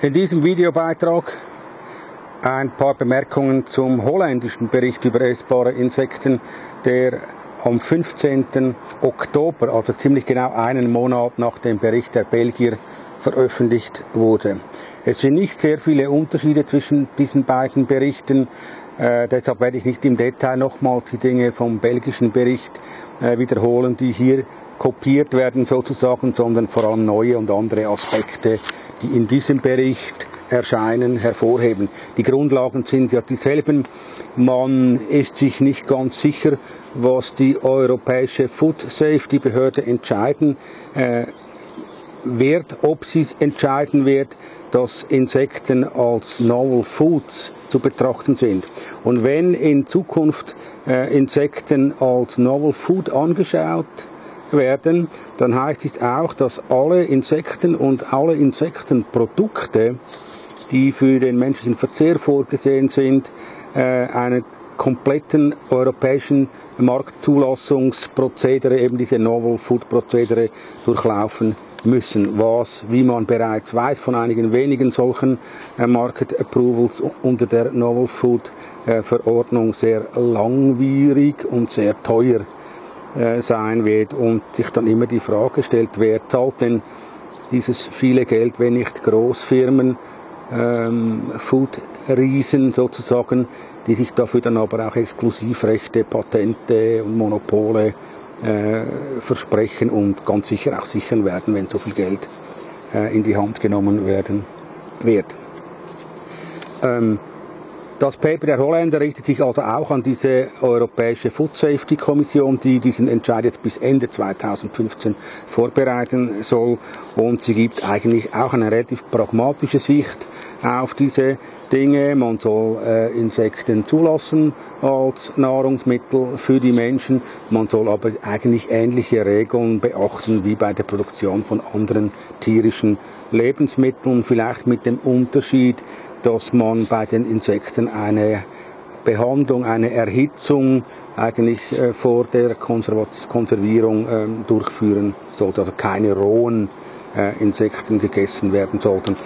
In diesem Videobeitrag ein paar Bemerkungen zum holländischen Bericht über essbare Insekten, der am 15. Oktober, also ziemlich genau einen Monat nach dem Bericht der Belgier, veröffentlicht wurde. Es sind nicht sehr viele Unterschiede zwischen diesen beiden Berichten, äh, deshalb werde ich nicht im Detail nochmal die Dinge vom belgischen Bericht äh, wiederholen, die hier kopiert werden sozusagen, sondern vor allem neue und andere Aspekte, die in diesem Bericht erscheinen, hervorheben. Die Grundlagen sind ja dieselben. Man ist sich nicht ganz sicher, was die Europäische Food Safety Behörde entscheiden äh, wird, ob sie entscheiden wird, dass Insekten als Novel Foods zu betrachten sind. Und wenn in Zukunft äh, Insekten als Novel Food angeschaut werden, dann heißt es auch, dass alle Insekten und alle Insektenprodukte, die für den menschlichen Verzehr vorgesehen sind, äh, einen kompletten europäischen Marktzulassungsprozedere, eben diese Novel Food Prozedere durchlaufen müssen, was, wie man bereits weiß, von einigen wenigen solchen äh, Market Approvals unter der Novel Food äh, Verordnung sehr langwierig und sehr teuer äh, sein wird und sich dann immer die Frage stellt, wer zahlt denn dieses viele Geld, wenn nicht Großfirmen, ähm, Food-Riesen sozusagen, die sich dafür dann aber auch Exklusivrechte, Patente und Monopole äh, versprechen und ganz sicher auch sichern werden, wenn so viel Geld äh, in die Hand genommen werden wird. Ähm, das Paper der Holländer richtet sich also auch an diese Europäische Food Safety Kommission, die diesen Entscheid jetzt bis Ende 2015 vorbereiten soll. Und sie gibt eigentlich auch eine relativ pragmatische Sicht auf diese Dinge. Man soll äh, Insekten zulassen als Nahrungsmittel für die Menschen. Man soll aber eigentlich ähnliche Regeln beachten wie bei der Produktion von anderen tierischen Lebensmitteln. Vielleicht mit dem Unterschied, dass man bei den Insekten eine Behandlung, eine Erhitzung eigentlich äh, vor der Konservierung äh, durchführen sollte. Also keine rohen äh, Insekten gegessen werden sollten.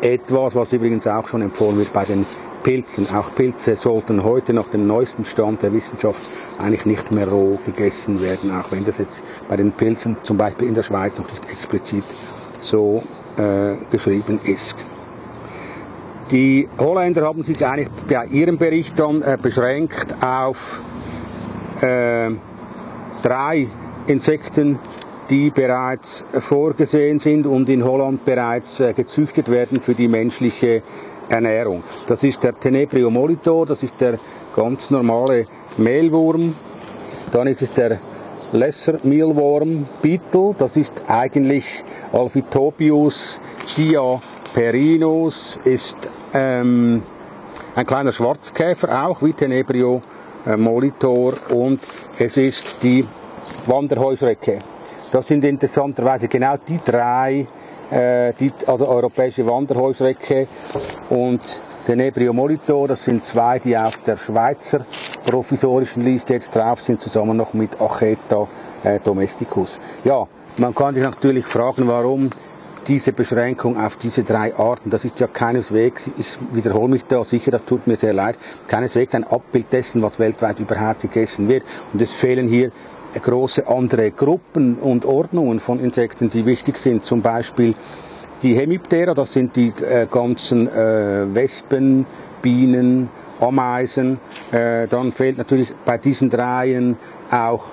Etwas, was übrigens auch schon empfohlen wird bei den Pilzen. Auch Pilze sollten heute nach dem neuesten Stand der Wissenschaft eigentlich nicht mehr roh gegessen werden, auch wenn das jetzt bei den Pilzen zum Beispiel in der Schweiz noch nicht explizit so äh, geschrieben ist. Die Holländer haben sich eigentlich bei ihrem Bericht dann äh, beschränkt auf äh, drei Insekten, die bereits vorgesehen sind und in Holland bereits äh, gezüchtet werden für die menschliche Ernährung. Das ist der Tenebrio molitor, das ist der ganz normale Mehlwurm. Dann ist es der Lesser Mehlwurm Beetle, das ist eigentlich Alphitopius diaperinus, ist ähm, ein kleiner Schwarzkäfer auch, wie Tenebrio äh, Molitor und es ist die Wanderheuschrecke. Das sind interessanterweise genau die drei, äh, die, also europäische Wanderheuschrecke und Tenebrio Molitor, das sind zwei, die auf der Schweizer provisorischen Liste jetzt drauf sind, zusammen noch mit Acheta äh, domesticus. Ja, man kann sich natürlich fragen, warum diese Beschränkung auf diese drei Arten, das ist ja keineswegs, ich wiederhole mich da sicher, das tut mir sehr leid, keineswegs ein Abbild dessen, was weltweit überhaupt gegessen wird. Und es fehlen hier große andere Gruppen und Ordnungen von Insekten, die wichtig sind. Zum Beispiel die Hemiptera, das sind die äh, ganzen äh, Wespen, Bienen, Ameisen. Äh, dann fehlt natürlich bei diesen dreien auch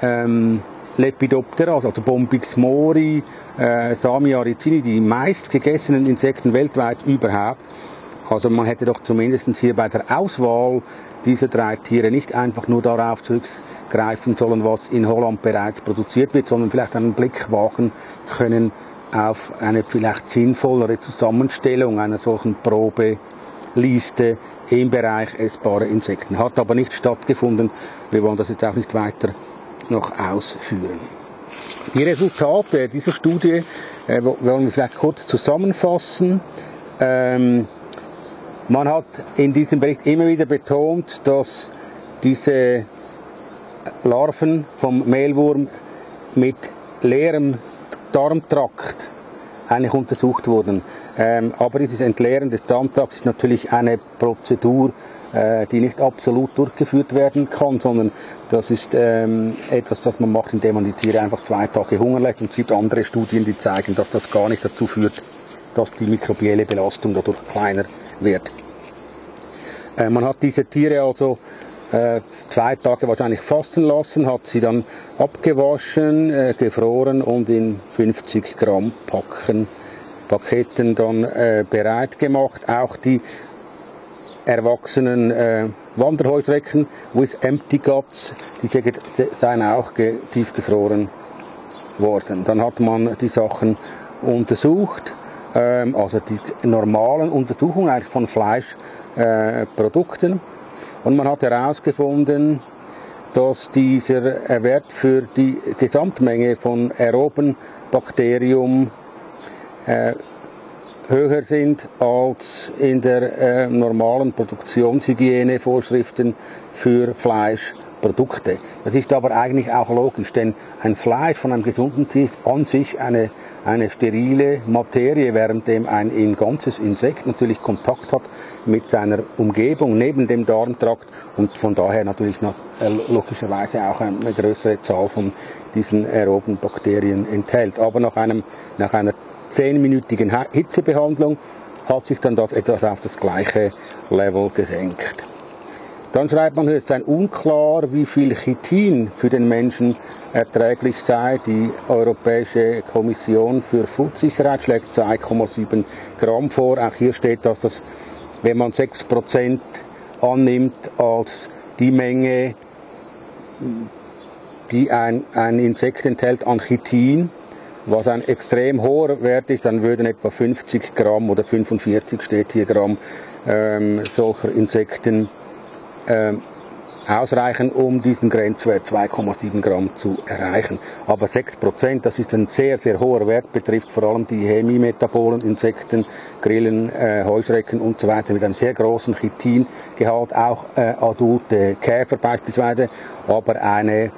ähm, Lepidoptera, also Bombix mori, äh, Samia arizini, die meistgegessenen Insekten weltweit überhaupt. Also man hätte doch zumindest hier bei der Auswahl dieser drei Tiere nicht einfach nur darauf zurückgreifen sollen, was in Holland bereits produziert wird, sondern vielleicht einen Blick wagen können auf eine vielleicht sinnvollere Zusammenstellung einer solchen Probeliste im Bereich essbare Insekten. Hat aber nicht stattgefunden. Wir wollen das jetzt auch nicht weiter noch ausführen. Die Resultate dieser Studie äh, wollen wir vielleicht kurz zusammenfassen. Ähm, man hat in diesem Bericht immer wieder betont, dass diese Larven vom Mehlwurm mit leerem Darmtrakt eigentlich untersucht wurden. Ähm, aber dieses Entleeren des Darmtrakts ist natürlich eine Prozedur, äh, die nicht absolut durchgeführt werden kann, sondern das ist ähm, etwas, das man macht, indem man die Tiere einfach zwei Tage Hunger lässt. Und es gibt andere Studien, die zeigen, dass das gar nicht dazu führt, dass die mikrobielle Belastung dadurch kleiner wird. Äh, man hat diese Tiere also äh, zwei Tage wahrscheinlich fasten lassen, hat sie dann abgewaschen, äh, gefroren und in 50 Gramm Packen, Paketen dann äh, bereit gemacht. Auch die erwachsenen äh, Wanderheuschrecken with empty guts, die seien auch tiefgefroren worden. Dann hat man die Sachen untersucht, ähm, also die normalen Untersuchungen eigentlich von Fleischprodukten. Äh, und man hat herausgefunden, dass dieser Wert für die Gesamtmenge von aeroben Bakterium äh, höher sind als in der äh, normalen Produktionshygienevorschriften für Fleischprodukte. Das ist aber eigentlich auch logisch, denn ein Fleisch von einem gesunden Tier ist an sich eine, eine sterile Materie, währenddem ein in ganzes Insekt natürlich Kontakt hat mit seiner Umgebung neben dem Darmtrakt und von daher natürlich noch, äh, logischerweise auch eine größere Zahl von diesen aeroben Bakterien enthält. Aber nach, einem, nach einer zehnminütigen Hitzebehandlung hat sich dann das etwas auf das gleiche Level gesenkt. Dann schreibt man, es sei unklar, wie viel Chitin für den Menschen erträglich sei. Die Europäische Kommission für Foodsicherheit schlägt 2,7 Gramm vor. Auch hier steht, dass das wenn man 6% annimmt als die Menge, die ein, ein Insekt enthält an Chitin, was ein extrem hoher Wert ist, dann würden etwa 50 Gramm oder 45 steht hier Gramm ähm, solcher Insekten ähm, ausreichen, um diesen Grenzwert 2,7 Gramm zu erreichen. Aber 6 Prozent, das ist ein sehr, sehr hoher Wert, betrifft vor allem die hemimetabolen Insekten, Grillen, äh, Heuschrecken und so weiter mit einem sehr großen Chitingehalt, auch äh, adulte Käfer beispielsweise, aber eine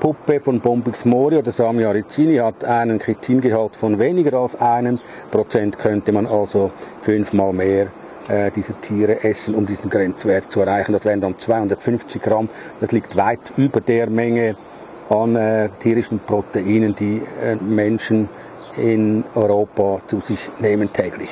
Puppe von Bombix mori oder Samia ricini hat einen Chitingehalt von weniger als einem Prozent, könnte man also fünfmal mehr äh, diese Tiere essen, um diesen Grenzwert zu erreichen. Das wären dann 250 Gramm. Das liegt weit über der Menge an äh, tierischen Proteinen, die äh, Menschen in Europa zu sich nehmen täglich.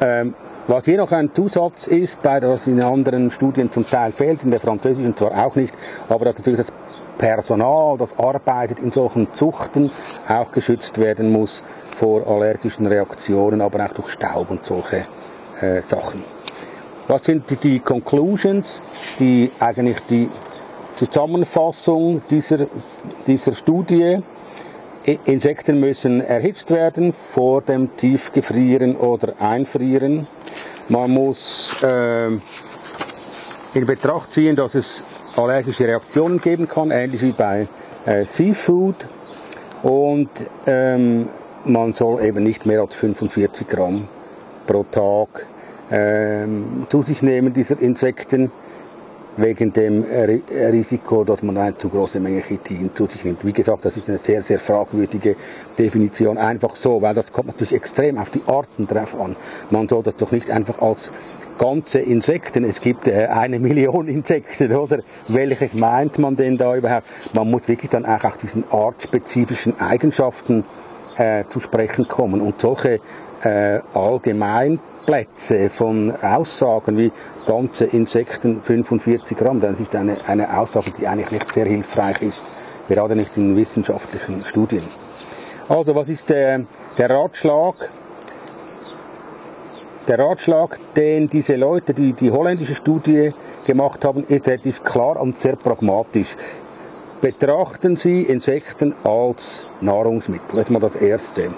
Ähm, was hier noch ein Zusatz ist, bei was in anderen Studien zum Teil fehlt, in der französischen zwar auch nicht, aber dass natürlich das Personal, das arbeitet in solchen Zuchten, auch geschützt werden muss vor allergischen Reaktionen, aber auch durch Staub und solche äh, Sachen. Was sind die, die Conclusions, die eigentlich die Zusammenfassung dieser, dieser Studie? Insekten müssen erhitzt werden vor dem Tiefgefrieren oder Einfrieren. Man muss äh, in Betracht ziehen, dass es allergische Reaktionen geben kann, ähnlich wie bei äh, Seafood. Und ähm, man soll eben nicht mehr als 45 Gramm pro Tag ähm, zu sich nehmen dieser Insekten wegen dem Risiko, dass man eine zu große Menge Chitin zu sich nimmt. Wie gesagt, das ist eine sehr, sehr fragwürdige Definition. Einfach so, weil das kommt natürlich extrem auf die Arten drauf an. Man soll das doch nicht einfach als ganze Insekten, es gibt äh, eine Million Insekten, oder? Welches meint man denn da überhaupt? Man muss wirklich dann auch auf diesen artspezifischen Eigenschaften äh, zu sprechen kommen. Und solche äh, allgemein Plätze von Aussagen wie ganze Insekten 45 Gramm, das ist eine, eine Aussage, die eigentlich nicht sehr hilfreich ist, gerade nicht in wissenschaftlichen Studien. Also was ist der, der Ratschlag? Der Ratschlag, den diese Leute, die die holländische Studie gemacht haben, ist relativ klar und sehr pragmatisch. Betrachten Sie Insekten als Nahrungsmittel. Das ist mal das Erste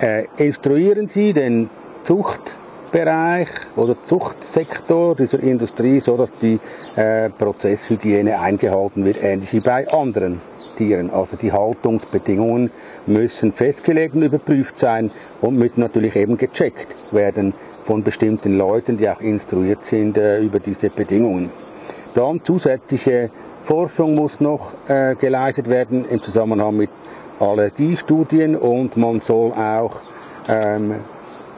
äh, instruieren Sie den Zuchtbereich oder Zuchtsektor dieser Industrie, so dass die äh, Prozesshygiene eingehalten wird, ähnlich wie bei anderen Tieren. Also die Haltungsbedingungen müssen festgelegt und überprüft sein und müssen natürlich eben gecheckt werden von bestimmten Leuten, die auch instruiert sind äh, über diese Bedingungen. Dann zusätzliche Forschung muss noch äh, geleistet werden im Zusammenhang mit Allergiestudien und man soll auch ähm,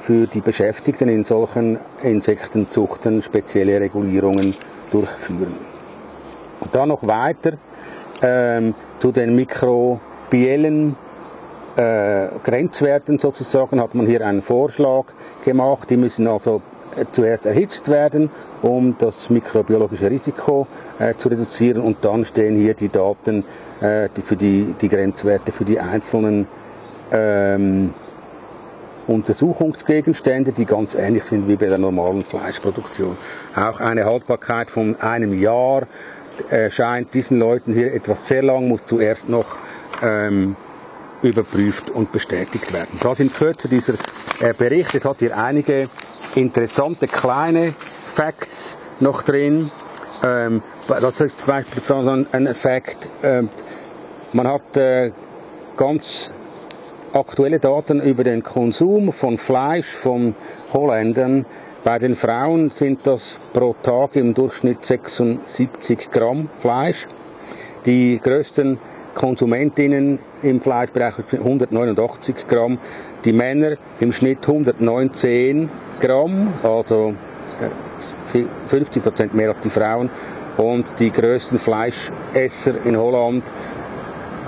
für die Beschäftigten in solchen Insektenzuchten spezielle Regulierungen durchführen. Und dann noch weiter ähm, zu den mikrobiellen äh, Grenzwerten sozusagen hat man hier einen Vorschlag gemacht. Die müssen also zuerst erhitzt werden, um das mikrobiologische Risiko äh, zu reduzieren und dann stehen hier die Daten äh, die für die, die Grenzwerte für die einzelnen ähm, Untersuchungsgegenstände, die ganz ähnlich sind wie bei der normalen Fleischproduktion. Auch eine Haltbarkeit von einem Jahr äh, scheint diesen Leuten hier etwas sehr lang, muss zuerst noch ähm, überprüft und bestätigt werden. Das in Kürze dieser äh, Bericht. Es hat hier einige interessante kleine Facts noch drin. Ähm, das ist zum Beispiel so ein Effekt. Ähm, man hat äh, ganz aktuelle Daten über den Konsum von Fleisch von Holländern. Bei den Frauen sind das pro Tag im Durchschnitt 76 Gramm Fleisch. Die größten Konsumentinnen im Fleischbereich 189 Gramm, die Männer im Schnitt 119 Gramm, also 50 äh, Prozent mehr als die Frauen. Und die größten Fleischesser in Holland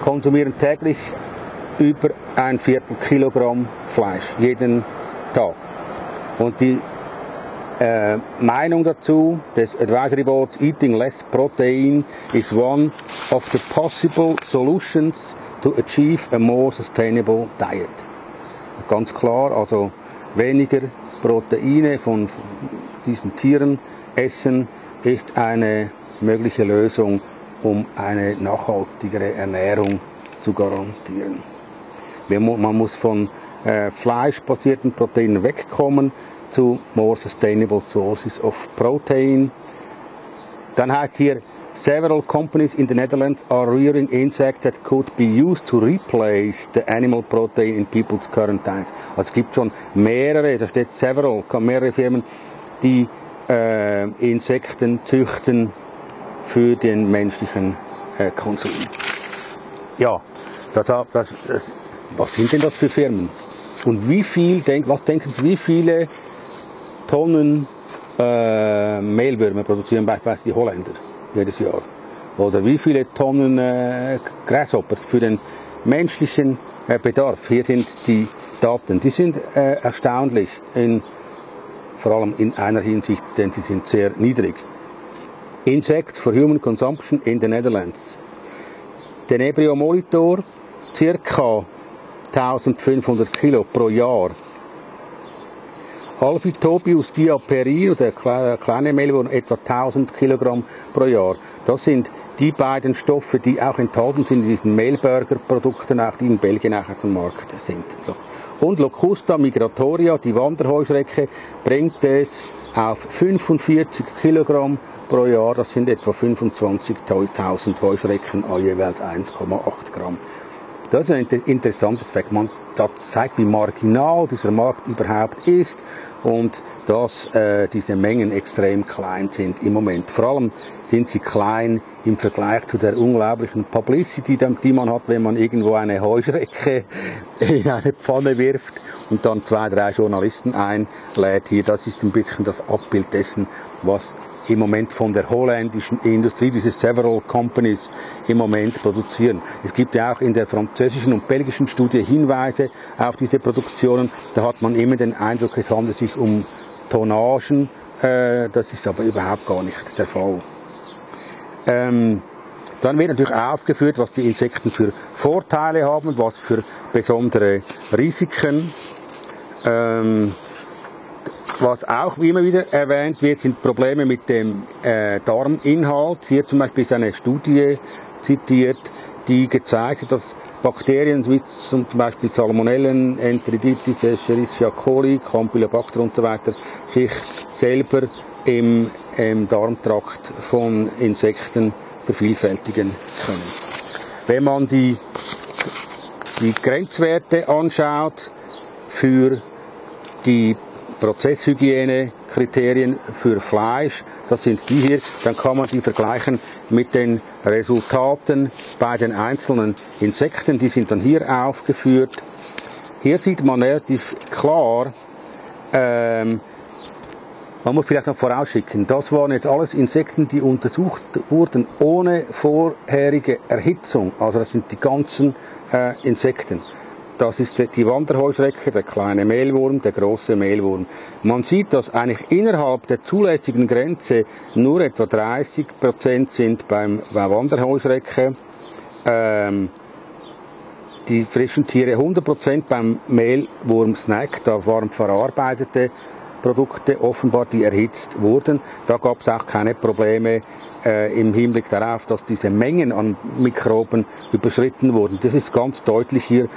konsumieren täglich über ein Viertel Kilogramm Fleisch jeden Tag. Und die äh, Meinung dazu des Advisory Boards Eating Less Protein is one of the possible solutions to achieve a more sustainable diet. Ganz klar, also weniger Proteine von diesen Tieren essen ist eine mögliche Lösung, um eine nachhaltigere Ernährung zu garantieren. Man muss von äh, fleischbasierten Proteinen wegkommen zu more sustainable sources of protein. Dann heißt hier, several companies in the Netherlands are rearing insects that could be used to replace the animal protein in people's current diets. Also es gibt schon mehrere, da steht several, mehrere Firmen, die äh, Insekten züchten für den menschlichen äh, Konsum. Ja, das, das, das, was sind denn das für Firmen? Und wie viel, denk, was denken Sie, wie viele Tonnen äh, Mehlwürmer produzieren beispielsweise die Holländer jedes Jahr? Oder wie viele Tonnen äh, Grasshoppers für den menschlichen äh, Bedarf? Hier sind die Daten. Die sind äh, erstaunlich, in, vor allem in einer Hinsicht, denn sie sind sehr niedrig. Insect for Human Consumption in the Netherlands. Der Embryo Molitor, circa 1500 Kilo pro Jahr. Alphitobius diaperi oder kleine Mehlwurm etwa 1000 Kilogramm pro Jahr. Das sind die beiden Stoffe, die auch enthalten sind in diesen Mehlburger-Produkten, auch die in Belgien auch auf dem Markt sind. So. Und Locusta migratoria, die Wanderheuschrecke, bringt es auf 45 Kilogramm pro Jahr. Das sind etwa 25.000 Heuschrecken, jeweils 1,8 Gramm. Das ist ein interessantes Fakt. Man das zeigt, wie marginal dieser Markt überhaupt ist und dass äh, diese Mengen extrem klein sind im Moment. Vor allem sind sie klein im Vergleich zu der unglaublichen Publicity, die man hat, wenn man irgendwo eine Heuschrecke in eine Pfanne wirft und dann zwei, drei Journalisten einlädt. Hier, das ist ein bisschen das Abbild dessen, was im Moment von der holländischen Industrie, diese several companies im Moment produzieren. Es gibt ja auch in der französischen und belgischen Studie Hinweise auf diese Produktionen. Da hat man immer den Eindruck, es handelt sich um Tonnagen. Äh, das ist aber überhaupt gar nicht der Fall. Ähm, dann wird natürlich aufgeführt, was die Insekten für Vorteile haben, was für besondere Risiken. Ähm, was auch immer wieder erwähnt wird, sind Probleme mit dem äh, Darminhalt. Hier zum Beispiel ist eine Studie zitiert, die gezeigt hat, dass Bakterien wie zum Beispiel Salmonellen, Enteriditis, Escherichia coli, Campylobacter und so weiter sich selber im, im Darmtrakt von Insekten vervielfältigen können. Wenn man die, die Grenzwerte anschaut für die Prozesshygienekriterien für Fleisch. Das sind die hier. Dann kann man die vergleichen mit den Resultaten bei den einzelnen Insekten. Die sind dann hier aufgeführt. Hier sieht man relativ klar, ähm, man muss vielleicht noch vorausschicken, das waren jetzt alles Insekten, die untersucht wurden ohne vorherige Erhitzung. Also das sind die ganzen äh, Insekten. Das ist die Wanderheuschrecke, der kleine Mehlwurm, der große Mehlwurm. Man sieht, dass eigentlich innerhalb der zulässigen Grenze nur etwa 30 Prozent sind beim, bei Wanderheuschrecke. Ähm, die frischen Tiere 100 Prozent beim Mehlwurm Snack, da waren verarbeitete Produkte offenbar, die erhitzt wurden. Da gab es auch keine Probleme äh, im Hinblick darauf, dass diese Mengen an Mikroben überschritten wurden. Das ist ganz deutlich hier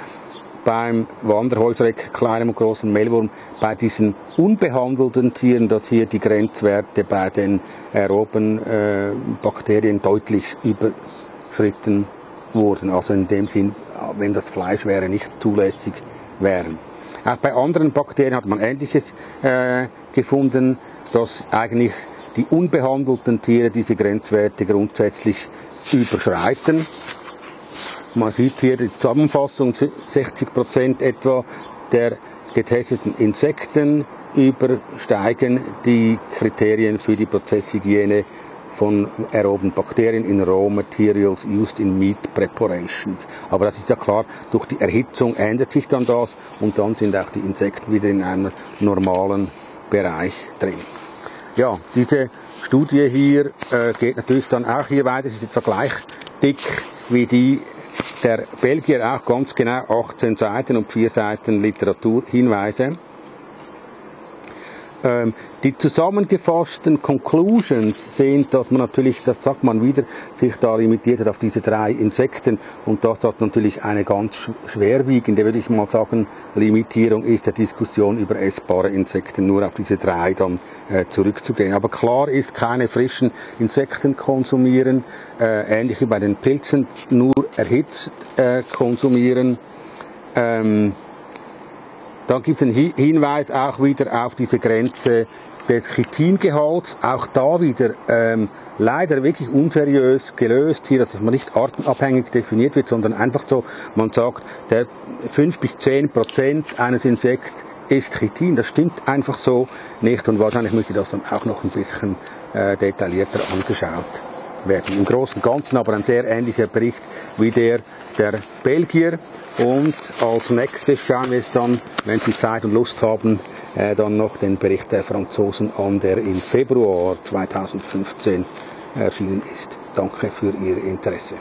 beim Wanderholzreck, kleinem und großen Mehlwurm, bei diesen unbehandelten Tieren, dass hier die Grenzwerte bei den aeroben äh, Bakterien deutlich überschritten wurden. Also in dem Sinn, wenn das Fleisch wäre, nicht zulässig wären. Auch bei anderen Bakterien hat man Ähnliches äh, gefunden, dass eigentlich die unbehandelten Tiere diese Grenzwerte grundsätzlich überschreiten. Man sieht hier die Zusammenfassung, 60 Prozent etwa der getesteten Insekten übersteigen die Kriterien für die Prozesshygiene von aeroben Bakterien in Raw Materials used in Meat Preparations. Aber das ist ja klar, durch die Erhitzung ändert sich dann das und dann sind auch die Insekten wieder in einem normalen Bereich drin. Ja, diese Studie hier äh, geht natürlich dann auch hier weiter, ist etwa gleich dick wie die der Belgier auch ganz genau 18 Seiten und 4 Seiten Literaturhinweise. Ähm, die zusammengefassten Conclusions sind, dass man natürlich, das sagt man wieder, sich da limitiert hat auf diese drei Insekten und das hat natürlich eine ganz schwerwiegende, würde ich mal sagen, Limitierung ist der Diskussion über essbare Insekten nur auf diese drei dann äh, zurückzugehen. Aber klar ist, keine frischen Insekten konsumieren, äh, ähnlich wie bei den Pilzen, nur erhitzt äh, konsumieren. Ähm, dann gibt es einen Hinweis auch wieder auf diese Grenze des Chitingehalts. Auch da wieder ähm, leider wirklich unseriös gelöst hier, dass man nicht artenabhängig definiert wird, sondern einfach so, man sagt, der 5 bis 10 Prozent eines Insekts ist Chitin. Das stimmt einfach so nicht und wahrscheinlich müsste das dann auch noch ein bisschen äh, detaillierter angeschaut werden. Im Großen und Ganzen aber ein sehr ähnlicher Bericht wie der der Belgier. Und als nächstes schauen wir es dann, wenn Sie Zeit und Lust haben, äh, dann noch den Bericht der Franzosen an, der im Februar 2015 erschienen ist. Danke für Ihr Interesse.